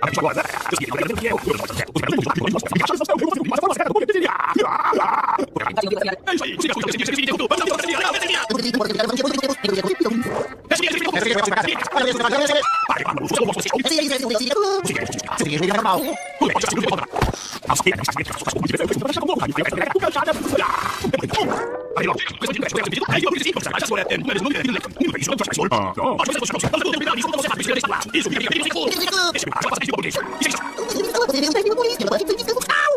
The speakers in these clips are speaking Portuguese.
Agora, eu sei, eu 八点半，五十五，我付钱。四一四一四一四一，四一四一四一四一。不要傻的。啊！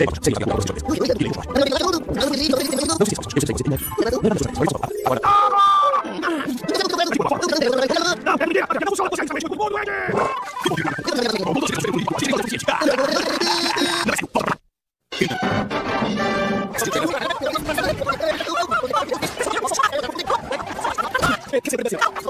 네, 제가 Miguel, atacando solo, pues ahí está, por Thank you.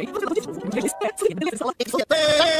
诶他这个头尖起伏能提炼什么意思诶刺客也能跟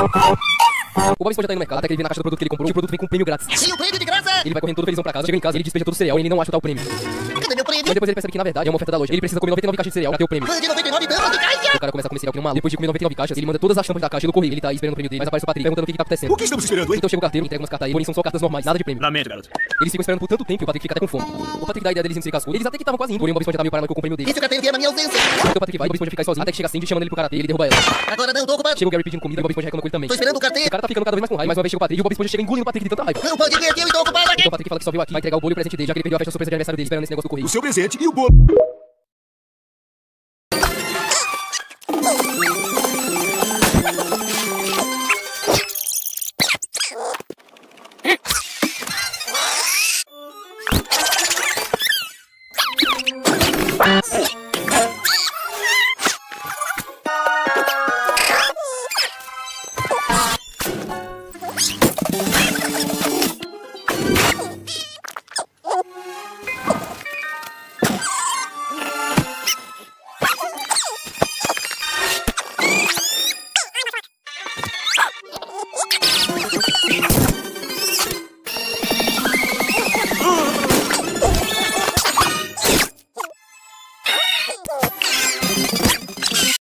O Bob Esponja tá indo no mercado, até que ele vê na caixa do produto que ele comprou, que o produto vem com um prêmio grátis. Sim, o prêmio de graça! Ele vai correndo todo felizão pra casa, chega em casa, ele despeja todo o cereal e ele não acha o tal prêmio. Prêmio? Mas depois ele percebe que na verdade é uma oferta da loja. Ele precisa comer 99 caixas de cereal pra ter o prêmio. Mande 99 danos de caixa! O cara começa a comer cereal que nem um maluco. Depois de comer 99 caixas, ele manda todas as tampas da caixa no correio. Ele tá aí esperando o prêmio dele, mas aparece o Patrick perguntando o que, que tá acontecendo. O que estamos esperando, hein? Então chega o carteiro, entrega umas cartas aí, porém são só cartas normais, nada de prêmio. Lamento, garoto. Eles ficam esperando por tanto tempo e o Patrick fica até com fome. O Patrick dá a ideia deles irem se cascudo. Eles até que estavam quase indo, porém o Bob Esponja tá meio paranoico com o prêmio dele. E se o carteiro vier na minha ausência? Então o Patrick vai, o Bob Esponja fica sozinho, até que chega a Cindy chamando ele pro karatê e ele derruba ela. Agora não, tô ocupado. Chega o Gary pedindo comida e o Bob Esponja reclama com ele também. Tô esperando o carteiro. O cara tá ficando cada vez mais com raiva, mais uma vez chega o Patrick e o Bob Esponja chega engolindo o Patrick de tanta raiva. Não pode que eu estou ocupado aqui! Então o Patrick fala que só veio aqui, vai entregar o bolo e o presente dele, já que ele perdeu a festa surpresa de aniversário dele esperando esse negócio do correio. Seu presente e o bolo.